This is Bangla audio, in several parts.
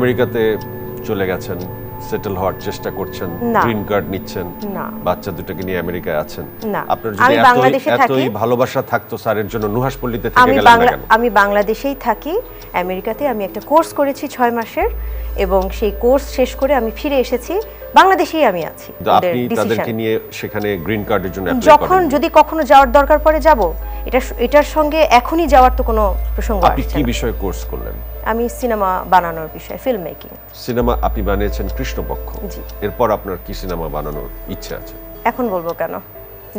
আমেরিকাতে চলে গেছেন সেটেল হওয়ার চেষ্টা করছেন গ্রিন কার্ড নিচ্ছেন বাচ্চা দুটোকে নিয়ে আমেরিকায় আছেন। আপনার যদি এতই। ভালোবাসা থাকতো স্যারের জন্য নুহাসপল্লিতে থেকে আমি গেলেন না কেন? আমি বাংলাদেশেই থাকি আমেরিকাতে আমি একটা কোর্স করেছি ছয় মাসের এবং সেই কোর্স শেষ করে আমি ফিরে এসেছি বাংলাদেশেই আমি আছি আপনি তাদেরকে নিয়ে সেখানে গ্রিন কার্ডের জন্য যখন যদি কখনো যাওয়ার দরকার পড়ে যাব। এটা এটার সঙ্গে এখনই যাওয়ার তো কোনো প্রসঙ্গ আপনি কি বিষয়ে কোর্স করলেন? আমি সিনেমা বানানোর বিষয়ে ফিল্ম মেকিং সিনেমা আপনি বানিয়েছেন কৃষ্ণপক্ষ জি। এরপর আপনার কি সিনেমা বানানোর ইচ্ছে আছে? এখন বলব কেন?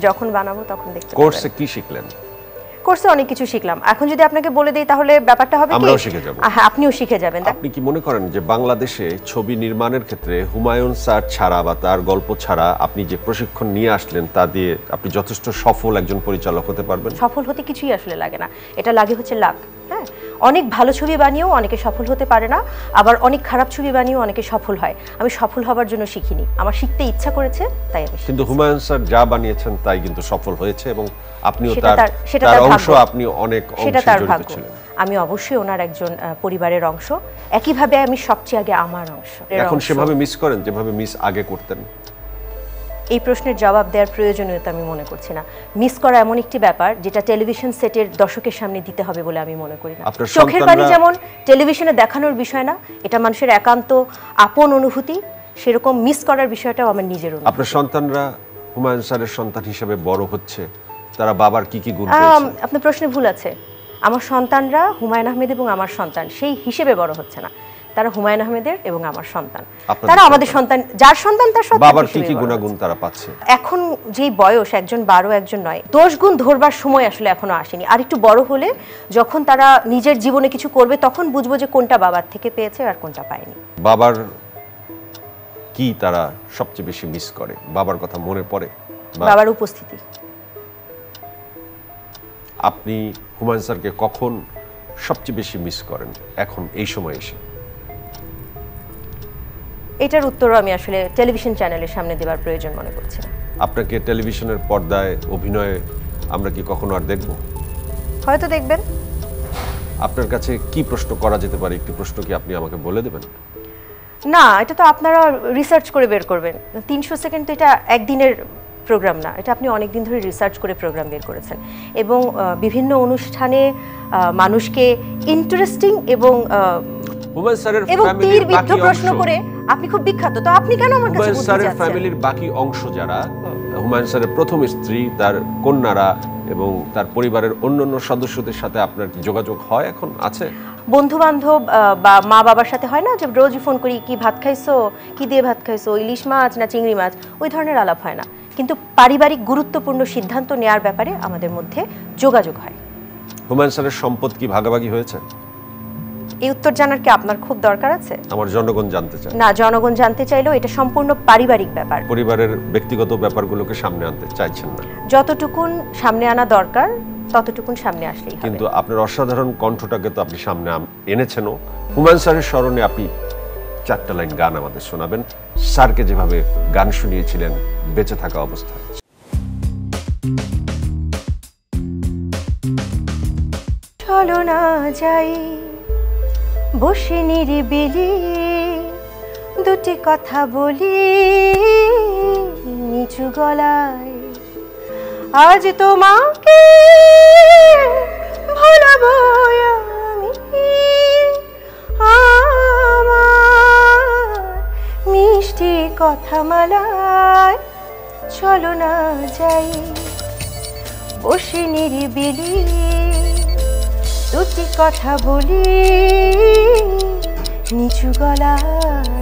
যখন বানাবো তখন দেখতে কোর্সে কি শিখলেন? কোর্সে অনেক কিছু শিখলাম। এখন যদি আপনাকে বলে দেই তাহলে ব্যাপারটা হবে কি? আমরাও শিখে যাব। হ্যাঁ আপনিও শিখে যাবেন। আপনি কি মনে করেন যে বাংলাদেশে ছবি নির্মাণের ক্ষেত্রে হুমায়ুন স্যার ছাড়া বা তার গল্প ছাড়া আপনি যে প্রশিক্ষণ নিয়ে আসলেন তা দিয়ে আপনি যথেষ্ট সফল একজন পরিচালক হতে পারবেন? সফল হতে কিছুই আসলে লাগে না। এটা লাগে হচ্ছে হ্যাঁ অনেক ভালো ছবি বানিয়েও অনেকে সফল হতে পারে না আবার অনেক খারাপ ছবি বানিয়েও অনেকে সফল হয়। আমি সফল হবার জন্য শিখিনি। আমার শিখতে ইচ্ছা করেছে তাই আমি কিন্তু হুমায়ুন স্যার যা বানিয়েছেন তাই কিন্তু সফল হয়েছে এবং আপনিও তার তার- সেটা তার তার অংশ আপনি অনেক সেটা তার ভাগ্য। আমি অবশ্যই ওনার একজন পরিবারের অংশ। একইভাবে আমি সবচেয়ে আগে আমার অংশ। এখন সেভাবে মিস করেন যেভাবে মিস আগে করতেন। এই প্রশ্নের জবাব দেওয়ার প্রয়োজনীয়তা আমি মনে করছি না। মিস করা এমন একটি ব্যাপার যেটা টেলিভিশন সেটের দর্শকের সামনে দিতে হবে বলে আমি মনে করি না। চোখের পানি যেমন টেলিভিশনে দেখানোর বিষয় না এটা মানুষের একান্ত আপন অনুভূতি সেরকম মিস করার বিষয়টাও আমার নিজের আপনার সন্তানরা হুমায়ুন স্যারের সন্তান হিসেবে বড় হচ্ছে তারা বাবার কি কি গুণ আপনার প্রশ্নে ভুল আছে। আমার সন্তানরা হুমায়ুন আহমেদ এবং আমার সন্তান সেই হিসেবে বড় হচ্ছে না। তারা হুমায়ুন আহমেদের এবং আমার সন্তান। তারা আমাদের সন্তান। যার সন্তান তার সন্তান বাবার কি কি গুণাগুণ তারা পাচ্ছে? এখন যেই বয়স একজন বারো একজন নয় দোষ গুণ ধরবার সময় আসলে এখনও আসেনি। আর একটু বড় হলে যখন তারা নিজের জীবনে কিছু করবে তখন বুঝব যে কোনটা বাবার থেকে পেয়েছে আর কোনটা পায়নি। বাবার কি তারা সবচেয়ে বেশি মিস করে? বাবার কথা মনে পড়ে? বাবার উপস্থিতি। আপনি হুমায়ুন স্যারকে কখন সবচেয়ে বেশি মিস করেন? এখন এই সময় এসে। এটার উত্তরও আমি আসলে টেলিভিশন চ্যানেলের সামনে দেওয়ার প্রয়োজন মনে করছি না। আপনাকে টেলিভিশনের পর্দায় অভিনয়ে আমরা কি কখনো আর দেখব? হয়তো দেখবেন। আপনার কাছে কি প্রশ্ন করা যেতে পারে? একটি প্রশ্ন কি আপনি আমাকে বলে দেবেন? না এটা তো আপনারা রিসার্চ করে বের করবেন। তিনশো সেকেন্ড তো এটা একদিনের প্রোগ্রাম না এটা আপনি অনেক দিন ধরে রিসার্চ করে প্রোগ্রাম বের করেছেন। এবং বিভিন্ন অনুষ্ঠানে মানুষকে ইন্টারেস্টিং এবং এবং ফ্যামিলির তীর বিদ্ধ বাকি প্রশ্ন করে আপনি খুব বিখ্যাত। তো আপনি কেন আমার কাছে স্যারের ফ্যামিলির বাকি অংশ যারা হুমায়ুন স্যারের প্রথম স্ত্রী তার কন্যারা এবং তার পরিবারের অন্যান্য সদস্যদের সাথে আপনার যোগাযোগ হয় এখন? আছে? বন্ধু বান্ধব বা মা বাবার সাথে হয় না যে রোজ ফোন করি কি ভাত খাইছো? কি দিয়ে ভাত খাইছো? ইলিশ মাছ না চিংড়ি মাছ? ওই ধরনের আলাপ হয় না। পারিবারিক গুরুত্বপূর্ণ সিদ্ধান্ত নেওয়ার ব্যাপারে আমাদের মধ্যে যোগাযোগ হয়। হুমায়ুন স্যারের সম্পদ কি ভাগাভাগি হয়েছে? এই উত্তর জানার কি আপনার খুব দরকার আছে? আমার জনগণ জানতে চায়। না জনগণ জানতে চাইলেও এটা সম্পূর্ণ পারিবারিক ব্যাপার। পরিবারের ব্যক্তিগত ব্যাপারগুলোকে সামনে আনতে চাইছেন না। যতটুকুন সামনে আনা দরকার ততটুকুন সামনে আসলেই হবে। কিন্তু আপনার অসাধারণ কণ্ঠটাকে তো আপনি সামনে এনেছেনও। হুমায়ুন স্যারের স্মরণে আপনি চারটা লাইন গান আমাদের শোনাবেন। স্যারকে যেভাবে গান শুনিয়েছিলেন, বেঁচে থাকা অবস্থায় চলো না যাই, বসে নিরিবিলি, দুটি কথা বলি, নিচু গলায়। আজ তোমাকে ভুলাবো আমি মিষ্টি কথা মালায় চলো না যাই। বসে নিরিবিলি দুটি কথা বলি নিচু গলায়